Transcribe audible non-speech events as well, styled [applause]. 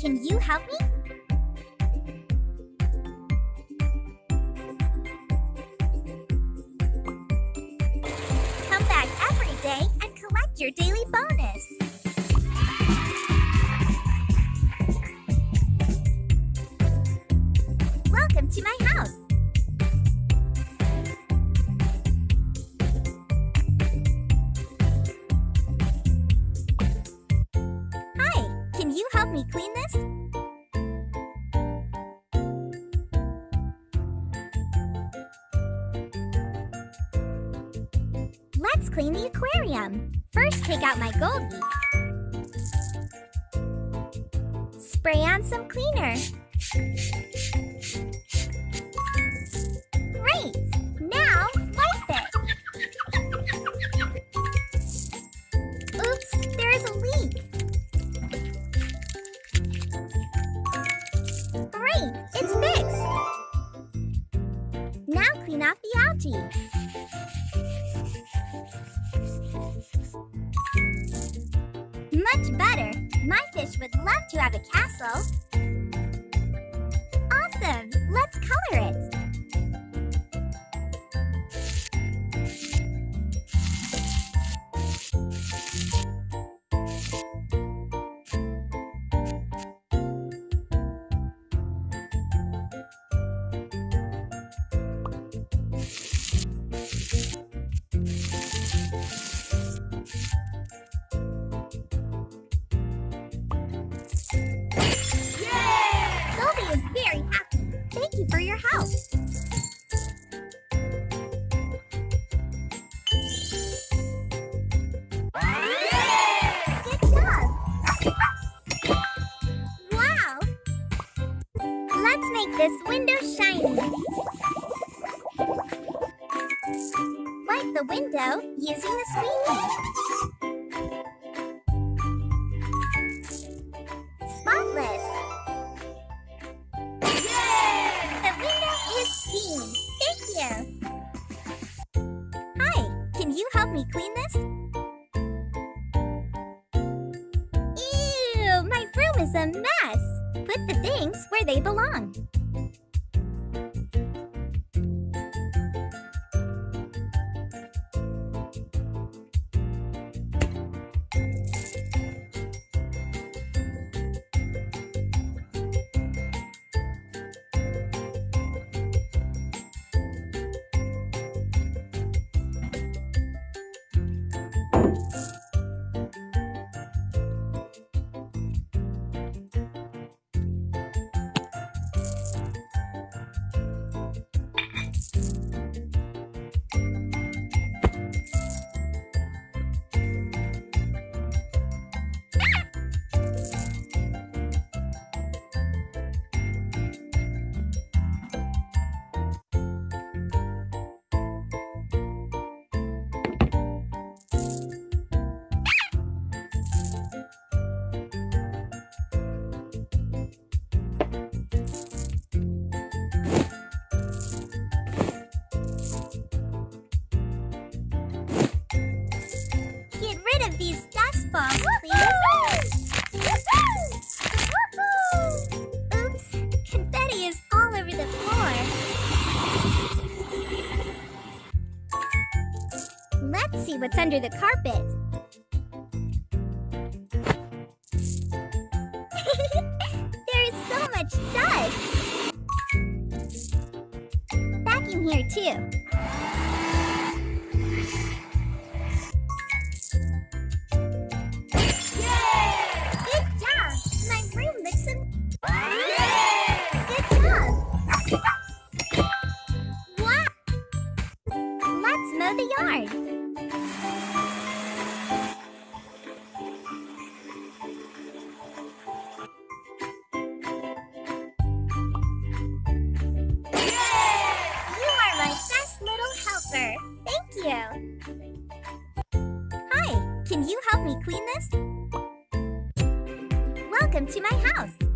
can you help me? Come back every day and collect your daily bonus. Welcome to my house. Clean this? Let's clean the aquarium. First, take out my Goldie. Spray on some cleaner. Great, it's fixed. Now clean off the algae. Much better. My fish would love to have a castle. Awesome! Let's color it. The window using the squeegee. Spotless. Yay! The window is clean. Thank you. Hi, can you help me clean this? Ew, my room is a mess. Put the things where they belong. See what's under the carpet. [laughs] there is so much dust. Vacuum here too. Let's mow the yard. Little. Thank you. Hi, can you help me clean this? Welcome to my house.